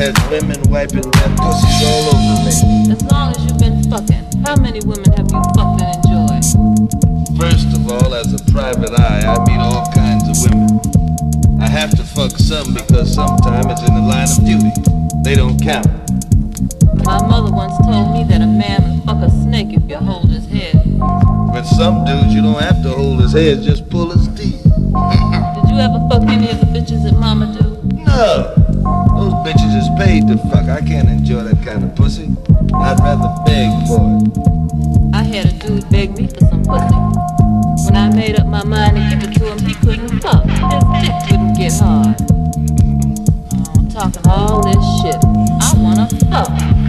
had women wiping their pussies all over me. As long as you've been fucking, how many women have you fucked and enjoyed? First of all, as a private eye, I meet all kinds of women. I have to fuck some because sometimes it's in the line of duty. They don't count. My mother once told me that a man would fuck a snake if you hold his head. With some dudes, you don't have to hold his head, just pull his teeth. Did you ever fuck any of the bitches that mama do? No bitches is paid to fuck. I can't enjoy that kind of pussy. I'd rather beg for it. I had a dude beg me for some pussy. When I made up my mind to give it to him, he couldn't fuck. His dick couldn't get hard. I'm talking all this shit. I wanna fuck.